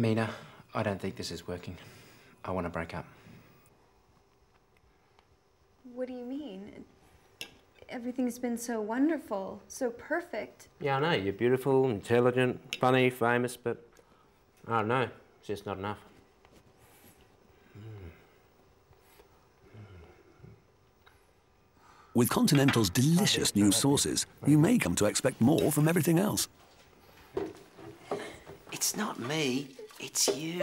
Mena, I don't think this is working. I want to break up. What do you mean? Everything's been so wonderful, so perfect. Yeah, I know. You're beautiful, intelligent, funny, famous, but I don't know. It's just not enough. With Continental's delicious new sauces, you may come to expect more from everything else. It's not me, it's you.